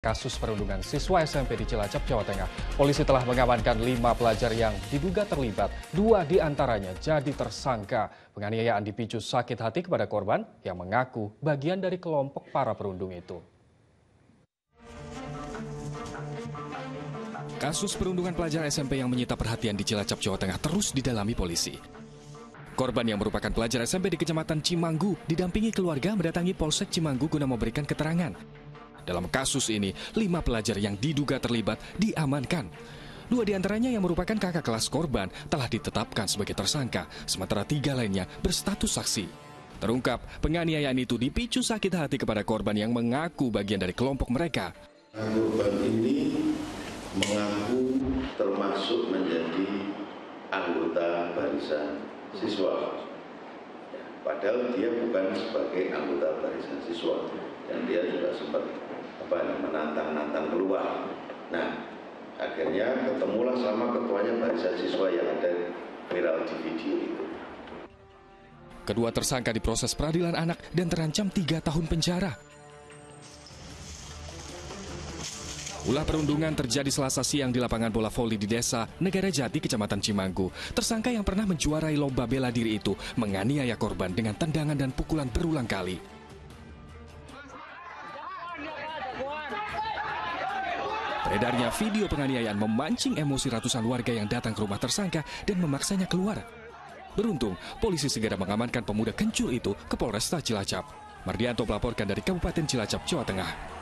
Kasus perundungan siswa SMP di Cilacap, Jawa Tengah. Polisi telah mengamankan lima pelajar yang diduga terlibat. Dua di antaranya jadi tersangka. Penganiayaan dipicu sakit hati kepada korban yang mengaku bagian dari kelompok para perundung itu. Kasus perundungan pelajar SMP yang menyita perhatian di Cilacap, Jawa Tengah terus didalami polisi. Korban yang merupakan pelajar SMP di Kecamatan Cimanggu didampingi keluarga mendatangi Polsek Cimanggu guna memberikan keterangan. Dalam kasus ini, lima pelajar yang diduga terlibat diamankan. Dua di antaranya yang merupakan kakak kelas korban telah ditetapkan sebagai tersangka, sementara tiga lainnya berstatus saksi. Terungkap, penganiayaan itu dipicu sakit hati kepada korban yang mengaku bagian dari kelompok mereka. Korban ini mengaku termasuk menjadi anggota barisan siswa. Ya, padahal dia bukan sebagai anggota barisan siswa dan dia juga sempat keluar. Nah, akhirnya ketemulah sama ketuanya barisan siswa yang ada viral di video itu. Kedua tersangka diproses peradilan anak dan terancam tiga tahun penjara. Ulah perundungan terjadi selasa siang di lapangan bola voli di desa Negara Jati, Kecamatan Cimanggu. Tersangka yang pernah menjuarai lomba bela diri itu menganiaya korban dengan tendangan dan pukulan berulang kali. Beredarnya video penganiayaan memancing emosi ratusan warga yang datang ke rumah tersangka dan memaksanya keluar. Beruntung, polisi segera mengamankan pemuda kencur itu ke Polresta Cilacap. Mardianto melaporkan dari Kabupaten Cilacap, Jawa Tengah.